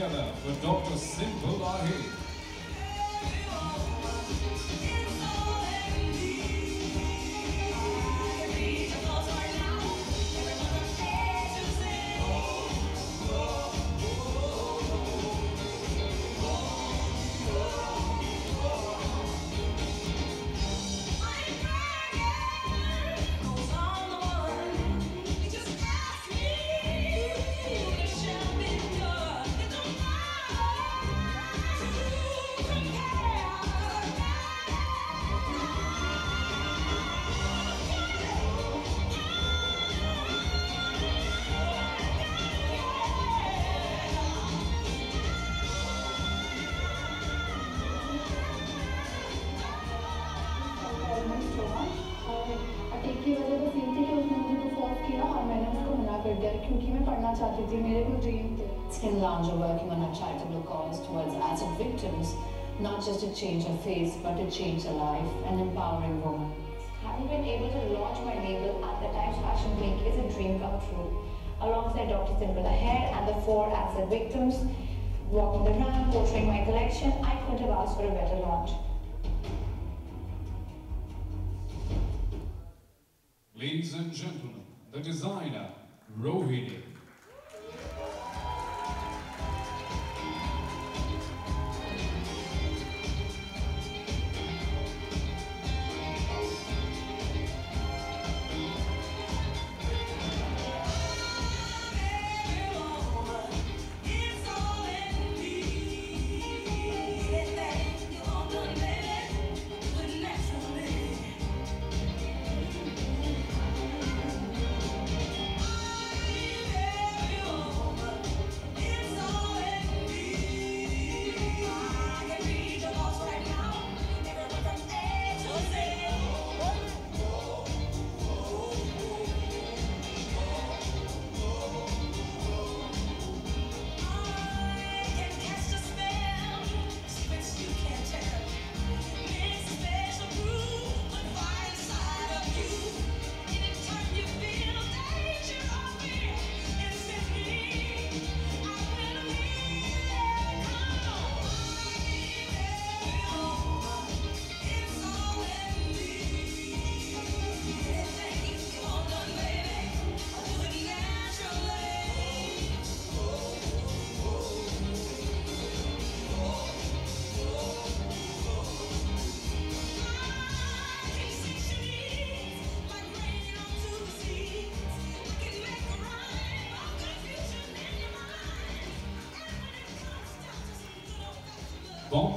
together. Chakravarti Miracle Dream Skin Lounge are working on a charitable cause towards acid victims, not just to change a face, but to change a life and empowering women. Having been able to launch my label at the Times Fashion Week is a dream come true. Alongside Dr. Simbola Hair and the four acid victims, walking the ramp, portraying my collection, I couldn't have asked for a better launch. Ladies and gentlemen, the designer, Rohini.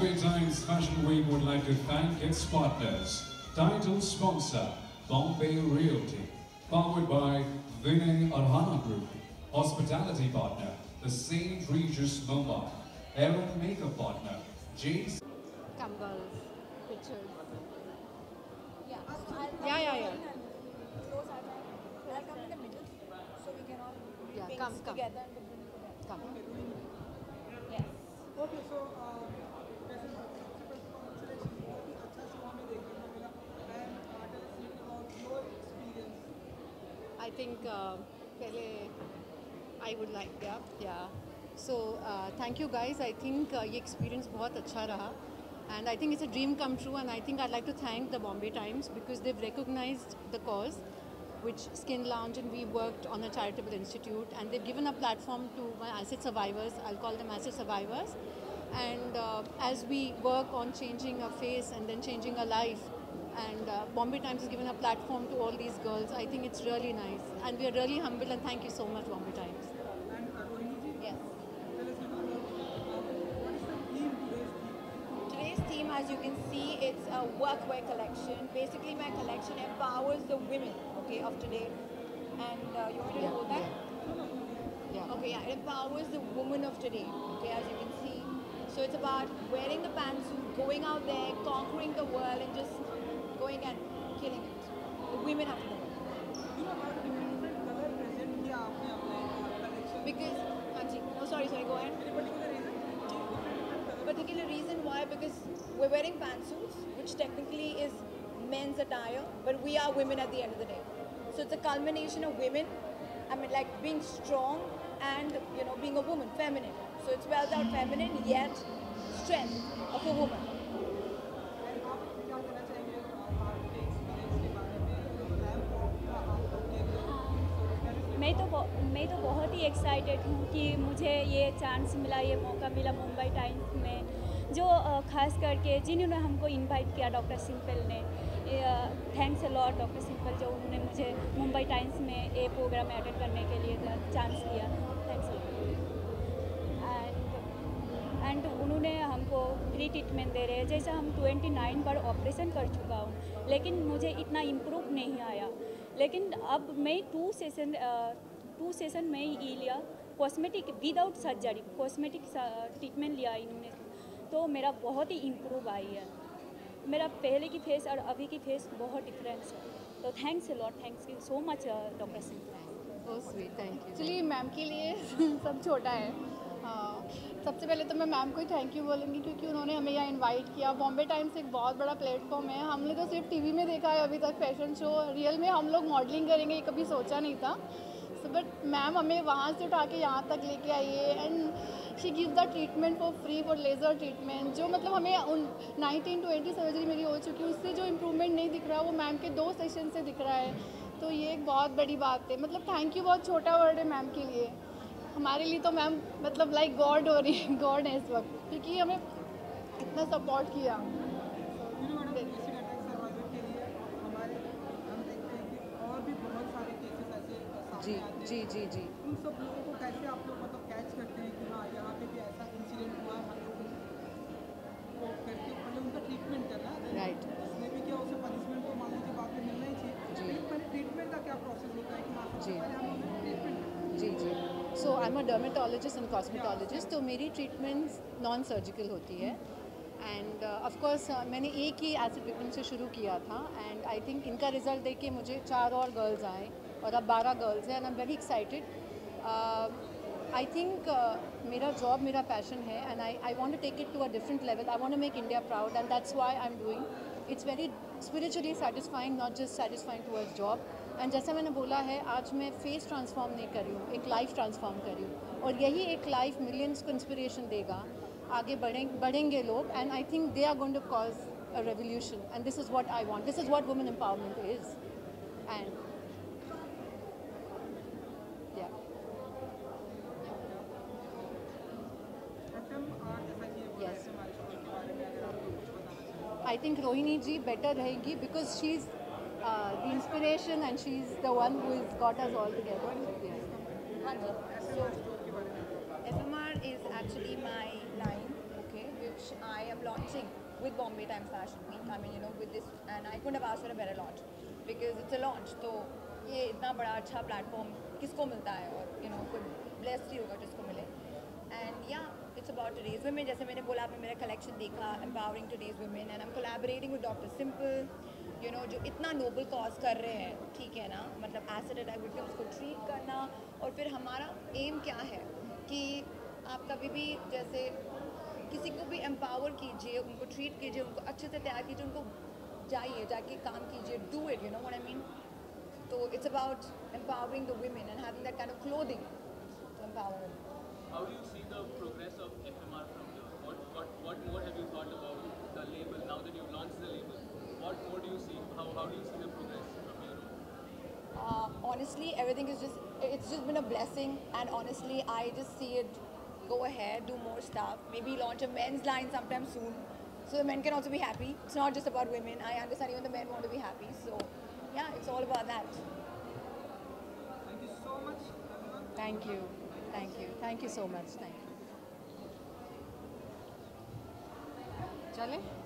Bombay Times Fashion Week would like to thank its partners. Title sponsor, Bombay Realty. Powered by Vinay Arhana Group. Hospitality partner, the St. Regis Mumbai. Aaron Makeup partner, James Campbell's pictures. Yeah, so I'll come Yeah, yeah, in yeah. and close our time. I'll come in the think uh, पहले I would like yeah yeah. So uh, thank you guys. I think uh, ये experience बहुत अच्छा रहा. And I think it's a dream come true. And I think I'd like to thank the Bombay Times because they've recognized the cause, which Skin Lounge and we worked on a charitable institute, and they've given a platform to my acid survivors. I'll call them acid survivors. And uh, as we work on changing a face and then changing a life, and uh, Bombay Times has given a platform to all these girls. I think it's really nice. And we are really humble and thank you so much, Bombay Times. And yes. Today's theme, as you can see, it's a workwear collection. Basically, my collection empowers the women, okay, of today. And uh, you want to yeah, know that? Yeah. yeah. Okay, yeah, it empowers the woman of today, okay, as you can see. So it's about wearing the pantsuit, going out there, conquering the world, and just going and killing it. The women have to go. Because, oh sorry, sorry, go ahead. Particular reason why? Because we're wearing pantsuits, which technically is men's attire, but we are women at the end of the day. So it's a culmination of women, I mean like being strong and you know being a woman, feminine. So it's spells out feminine yet strength of a woman. ही excited हूँ कि मुझे ये chance मिला, ये मौका मिला Mumbai times में, जो खास करके जिन्होंने हमको इनवाइट किया डॉक्टर सिंपल ने। थैंक्स लॉट डॉक्टर सिंपल जो उन्होंने मुझे मुंबई टाइम्स में ये प्रोग्राम अटेंड करने के लिए चांस दिया। थैंक्स एंड एंड उन्होंने हमको फ्री ट्रीटमेंट दे रहे हैं। जैसे हम 29 बार ऑपरेशन कर चुका हूँ, लेकिन मुझे इतना इम्प्रूव नहीं आया। लेकिन अब मैं टू सेशन टू सेशन में ही लिया। Cosmetic without surgery cosmetic treatment लिया इन्होंने। तो मेरा बहुत ही इम्प्रूव आई है। मेरा पहले की फेस और अभी की फेस बहुत डिफरेंस है। तो thanks lot thanks you so much doctor Singh thank you. Actually ma'am के लिए सब छोटा है। हाँ सबसे पहले तो मैं मैम को ही थैंक यू बोलूँगी क्योंकि उन्होंने हमें यहाँ इनवाइट किया। बॉम्बे टाइम्स एक बहुत बड़ा प्लेटफॉर्म है। हमने तो सिर्फ़ टीवी में देखा है अभी तक फ़ैशन शो रियल में हम लोग मॉडलिंग करेंगे, ये कभी सोचा नहीं था। सो बट मैम हमें वहाँ से उठा के यहाँ तक लेके आई है and she give the treatment for free for laser treatment जो मतलब हमें उन नाइनटीन ट्वेंटी सर्जरी मेरी हो चुकी है, उससे जो इम्प्रूवमेंट नहीं दिख रहा वो मैम के दो सेशन से दिख रहा है। तो ये एक बहुत बड़ी बात है। मतलब थैंक यू बहुत छोटा वर्ड है मैम के लिए। हमारे लिए तो मैम मतलब लाइक गॉड हो रही है गॉड है इस वक्त। क्योंकि हमें इतना सपोर्ट किया Veeru madam acid attack survivor के लिए हमारे हम देखते हैं कि और भी बहुत सारे केसेस ऐसे सामने जी जी जी जी। उन सब लोगों को कैसे आप लोग मतलब कैच करते हैं कि हाँ यहाँ पे भी ऐसा इंसिडेंट हुआ हम लोग को करके पहले उनका ट्रीटमेंट करना? है Right. उसने भी किया उसे पनिशमेंट तो मान लीजिए बाद में मिलना ही चाहिए। जी। लेकिन पहले ट्रीटमेंट का क्या प्रोसेस होता है कि हाँ जी। ट्रीटमेंट जी जी। So I am a dermatologist and cosmetologist तो मेरी ट्रीटमेंट्स नॉन सर्जिकल होती है। एंड ऑफ़ कोर्स मैंने एक ही एसिड विक्टिम से शुरू किया था एंड आई थिंक इनका रिज़ल्ट देख के मुझे चार और गर्ल्स आए। और अब बारह गर्ल्स हैं and I am very excited I think मेरा जॉब मेरा पैशन है and I I want to take it to a different level I want to make India proud and that's why I am doing it's very spiritually satisfying not just satisfying towards job and जैसा मैंने बोला है, आज मैं face transform नहीं कर रही हूँ, एक लाइफ ट्रांसफॉर्म कर रही हूँ. और यही एक लाइफ मिलियंस को इंस्पिरेशन देगा. आगे बढ़ें, बढ़ेंगे लोग and I think they are going to cause a revolution and this is what I want this is what women empowerment is and या एफएम और जैसा कि ये बोला Yes. है हमारे शो के बारे में अगर आप लोग कुछ बताना चाहें I think Rohini ji better रहेगी because she's uh, the inspiration and she's the one who has got us all together. Yes. के FMR is actually my line, okay, which I am launching with Bombay Times Fashion Week. I mean, you know, with this, and I couldn't have asked for a better launch because it's a launch. तो ये इतना बड़ा अच्छा platform किसको मिलता है और you know कोई ब्लेस्ड ही होगा जिसको मिले एंड या इट्स अबाउट टुडेज वुमेन जैसे मैंने बोला, आपने मेरा कलेक्शन देखा today's women and I am collaborating with doctor Simple you know जो इतना नोबल कॉज कर रहे हैं, ठीक है ना? मतलब एसिड अटैक विक्टिम्स को ट्रीट करना, और फिर हमारा एम क्या है? कि आप कभी भी जैसे किसी को भी एम्पावर कीजिए, उनको ट्रीट कीजिए, उनको अच्छे से तैयार कीजिए, उनको जाइए, जाके काम कीजिए do it you know what I mean तो it's about empowering the women and having that kind of clothing to empower women. How do you What, what more have you thought about the label now that you've launched the label? What more do you see? How, how do you see the progress from your own? Uh, honestly, everything is just, it's just been a blessing. And honestly, I just see it go ahead, do more stuff, maybe launch a men's line sometime soon. So the men can also be happy. It's not just about women. I understand even the men want to be happy. So yeah, it's all about that. Thank you so much. Thank you. Thank you. Thank you so much. Thank you. ¿Sale?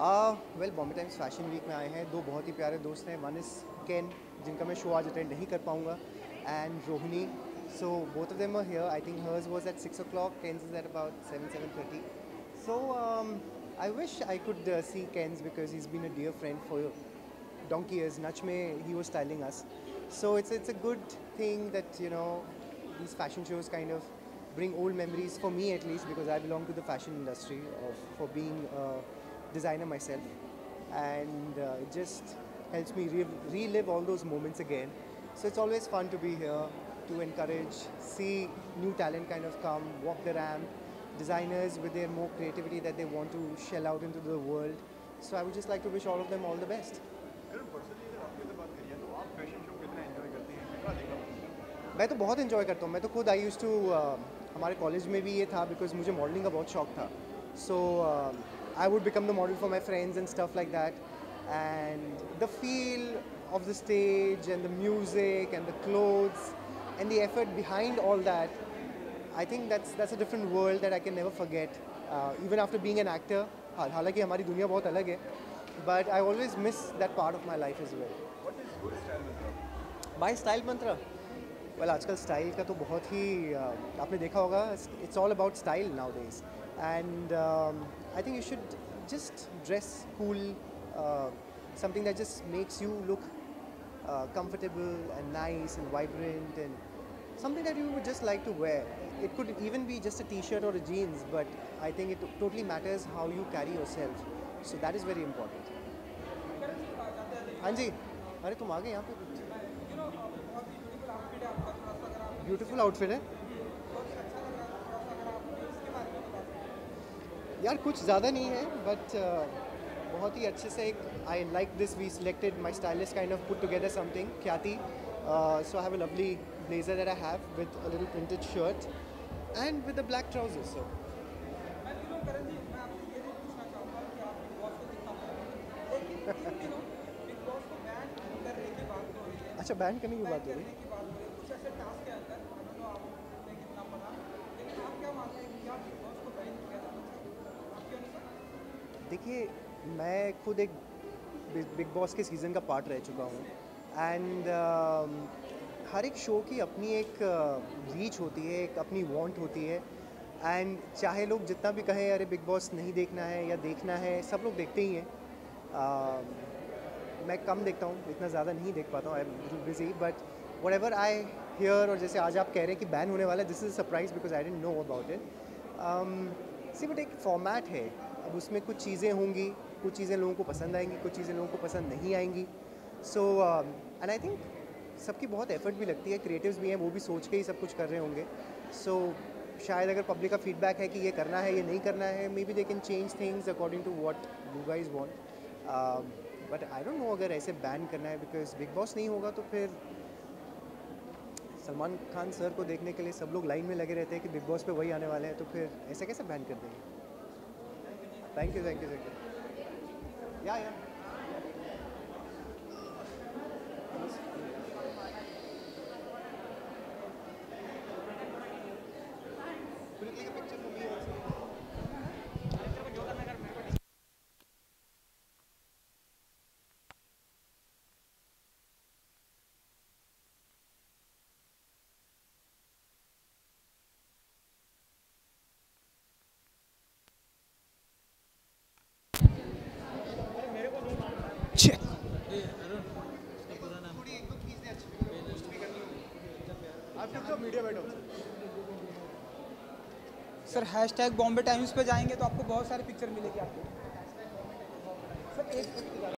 Well Bombay Times fashion week में आए हैं। दो बहुत ही प्यारे दोस्त हैं one is can जिनका मैं शो आज अटेंड नहीं कर पाऊँगा and Rohini so both of them here I think hers was at six o'clock Kane's is at about seven seven thirty so I wish I could see Kane's because he is been a dear friend for your donkey years Nach may he was styling us so it's it's a good thing that you know this fashion shows kind of bring old memories for me at least because I belong to the fashion industry for being designer myself and uh, it just helps me re- relive all those moments again so it's always fun to be here to encourage see new talent kind of come walk the ramp designers with their more creativity that they want to shell out into the world so I would just like to wish all of them all the best मैं तो बहुत enjoy करता हूँ मैं तो खुद I use to हमारे college में भी ये था बिकॉज मुझे मॉडलिंग का बहुत शौक था सो I would become the model for my friends and stuff like that and the feel of the stage and the music and the clothes and the effort behind all that I think that's that's a different world that I can never forget uh, even after being an actor हाल- हालांकि हमारी दुनिया बहुत अलग है but I always miss that part of my life as well my style mantra well आजकल style का तो बहुत ही uh, आपने देखा होगा it's all about Style nowadays and I think you should just dress cool something that just makes you look comfortable and nice and vibrant and something that you would just like to wear. It could even be just a t-shirt or a jeans, but I think it totally matters how you carry yourself. So that is very important. हाँ जी अरे तुम आ गए यहाँ पे beautiful outfit है यार कुछ ज़्यादा नहीं है बट बहुत ही अच्छे से एक I like this we selected my stylist kind of put together something Khyati so I have a lovely blazer that I have with a little printed shirt and with a black trouser so अच्छा ban करने की बात हो रही देखिए मैं खुद एक बिग बॉस के सीज़न का पार्ट रह चुका हूँ। एंड uh, हर एक शो की अपनी एक रीच uh, होती है एक अपनी वांट होती है। एंड चाहे लोग जितना भी कहें अरे बिग बॉस नहीं देखना है या देखना है सब लोग देखते ही हैं। Uh, मैं कम देखता हूँ इतना ज़्यादा नहीं देख पाता हूँ I am busy but whatever I hear और जैसे आज आप कह रहे हैं कि बैन होने वाला है this is surprise because I don't know about it see but एक फॉर्मेट है। अब उसमें कुछ चीज़ें होंगी कुछ चीज़ें लोगों को पसंद आएँगी कुछ चीज़ें लोगों को पसंद नहीं आएँगी। सो एंड आई थिंक सबकी बहुत एफर्ट भी लगती है क्रिएटिव्स भी हैं वो भी सोच के ही सब कुछ कर रहे होंगे। सो so, शायद अगर पब्लिक का फीडबैक है कि ये करना है ये नहीं करना है maybe they can change things according to what you guys want but I don't know अगर ऐसे बैन करना है बिकॉज़ बिग बॉस नहीं होगा तो फिर सलमान खान सर को देखने के लिए सब लोग लाइन में लगे रहते हैं कि बिग बॉस पे वही आने वाले हैं तो फिर ऐसे कैसे बैन कर देंगे? Thank you, thank you, thank you. Yeah, yeah. Sir hashtag Bombay Times पर जाएँगे तो आपको बहुत सारे पिक्चर मिलेगी आपको। सर, एक